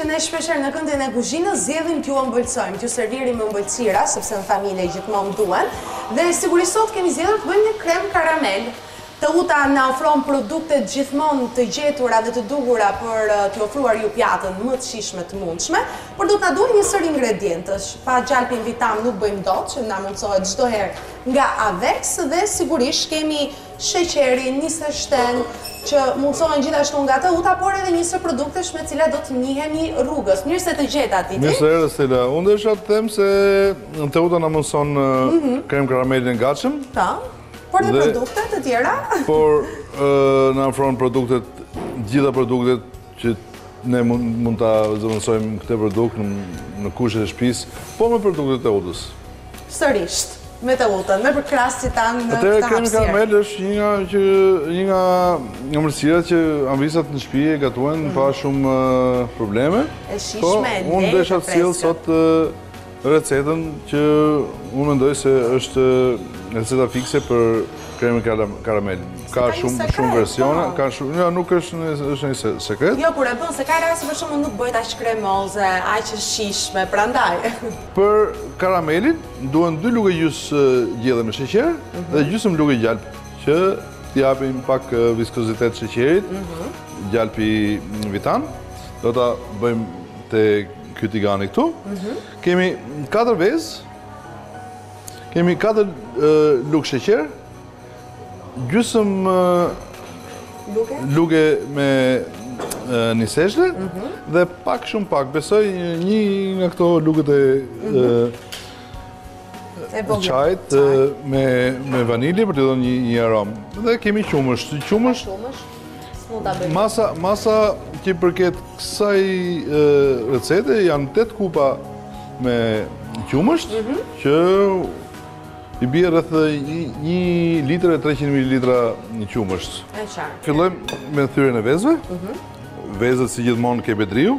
që ne shpeshherë në këndin e kuzhinës zgjedhim t'ju ëmbëlsojmë, t'ju servirim me ëmbëlsira, sepse në familje gjithmonë duen, dhe sigurisht sot kemi zgjedhur të bëjmë një krem karamel, Teuta na ofron produktet gjithmonë të gjetura dhe të duhura për t'ju ofruar ju pjatën më të shijshme të mundshme, por do të na duhen një sërë ingredientësh. Pa gjalpin Vitam nuk bëjmë dot, që na mundësohet çdo herë nga Avex dhe sigurisht kemi sheqerin, niseshten, që mundësohen gjithashtu nga Teuta, por edhe një sërë produktesh me të cilat do të njihemi rrugës. Mirë se të gjeta, Titi. Mirë se erdhe, Stella. Unë desha të them se Teuta na mundëson krem karamelin e gatshëm. Po. Por dhe produkte të tjera? Por na ofron produktet, gjitha produktet që ne mund ta zëvendësojmë këtë produkt në kushtet e shpisë, po me produktet e Teutës. Sigurisht, me Teutën, me përkrahësen tonë në këtë hapësirë. Atëherë krem karameli është një nga ëmbëlsirat që amvisat në shpi e gatuen, pa mm. shumë probleme. E shijshme, po, e lehtë, e freskët. Unë desha të sjell sot Recetën që unë mendoj se është receta fikse për kremin karamel. Ka shumë shumë versione, po. ka shumë, jo, nuk është në është një sekret. Jo, kur e bën, se ka rase për shembull nuk bëhet aq kremoze, aq e shijshme, prandaj. Për karamelin, duhen dy lugë gjysë gjellë me sheqer mhm. dhe gjysmë luge gjalp, që t'i japim pak viskozitet sheqerit, mhm. gjalpi Vitam, do t'a bëjmë të ky tigani këtu. Mhm. Kemi 4 vezë. Kemi 4 lugë sheqer. Gjysmë luge. Luge me niseshte mhm. dhe pak shumë pak. Besoj një nga këto lugët e mhm. çajit me vanilje për të dhënë një aromë. Dhe kemi qumësht. Qumësht? Masa, masa që i përket kësaj recete janë 8 kupa me qumësht mhm. që i bie rreth 1 litër e 300 ml qumësht. Fillojmë me thyrjen e vezëve. Mhm. Vezët si gjithmonë ke Bedriu.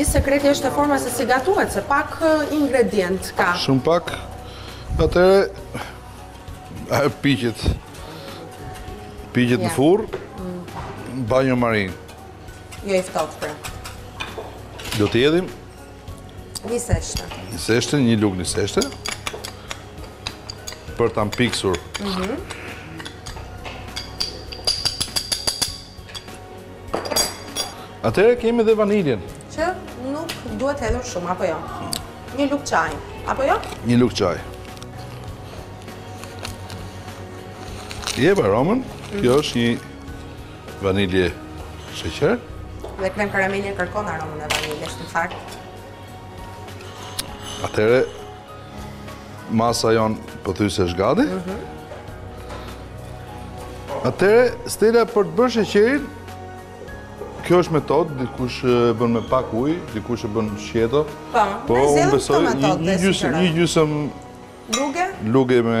Gjithë sekreti është te forma se si gatuhet, se pak ingredientë ka. Shumë pak, atëherë, ajo piqet, piqet në furrë, mm. banjomari. Jo i ftohtë, pra. Do të hedhim, Niseshte. Niseshte, një lugë niseshte. Për ta mpiksur. Mhm. Atere kemi dhe vaniljen. Që nuk duhet hedhur shumë, apo jo? Një lugë çaji, apo jo? Një lugë çaji. Jep aromën, kjo mhm. është një Vanilje, sheqer. Dhe krem karamele kërkon aromën e vaniljes në fakt. Atëre masa jon pothuajse është gati. Mm -hmm. Atëre tsela për të bërë sheqerin Kjo është metodë, dikush e bën me pak ujë, dikush e bën shqeto. Po, po unë besoj një gjysmë, një gjysmë luge. Luge me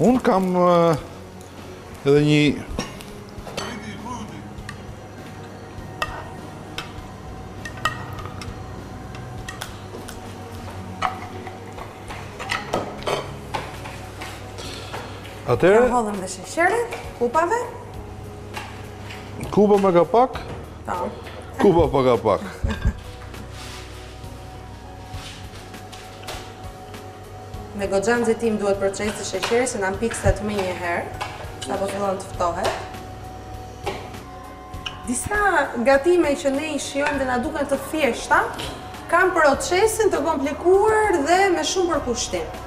Unë kam edhe një... Atere... Ja hodhëm dhe sheqerin, kupave. Kupa më ka pak? Ta. Po. Kupa më ka pak. Me goxha nxitim duhet procesi sheqerit se na mpikset menjëherë, sapo fillon të ftohet. Disa gatime që ne i shijojmë dhe na duken të thjeshta, kanë procesin të komplikuar dhe me shumë përkushtim.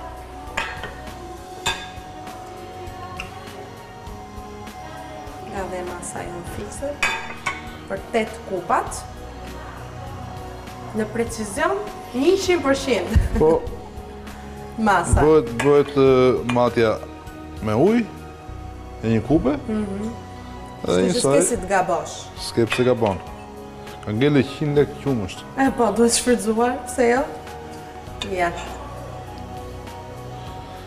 Ja dhe masa ishte fiks për 8 kupat në precizion 100%. Po, masa. Bëhet, bëhet matja me ujë e një kupe. Mm -hmm. Dhe në sajë... S'ke si të gabosh. S'ke pse gabon. Ka ngelë 100 lek qumësht. E po, duhet shfrytëzuar, pse jo? Ja.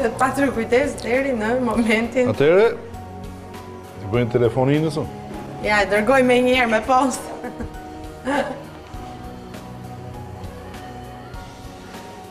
Dhe të pasur kujdes deri në momentin... Atere, i bëjnë telefonin nesër? Ja, i dërgoj menjëherë me postë.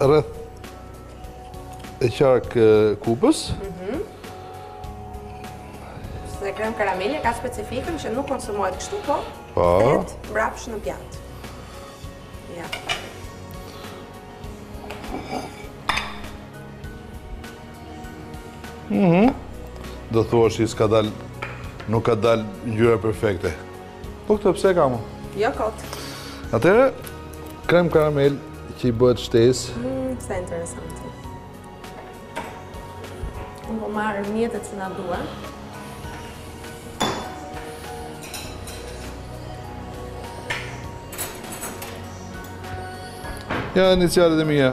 rreth e qark kupës. Mhm. Dhe krem karamele ka specifikën që nuk konsumohet kështu, po? Po. Kthehet mbrapsht në pjatë. Ja. Mhm. Do thuash që s'ka dal nuk ka dal ngjyra perfekte. Po këtë pse e kam unë? Jo kot. Atere, krem karamel që i bëhet shtesë. Mm, sa interesant. Unë po marr mjetet që na duhen. Ja, inicialet e mia.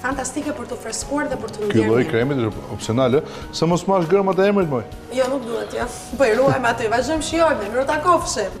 Fantastike për t'u freskuar dhe për të ndjerë. Ky lloj kremi është opsional, se mos m'i hash gërmat e emrit moj. Jo, nuk duhet, jo. Po i ruajmë aty, vazhdojmë shijojmë, mirutakofshim.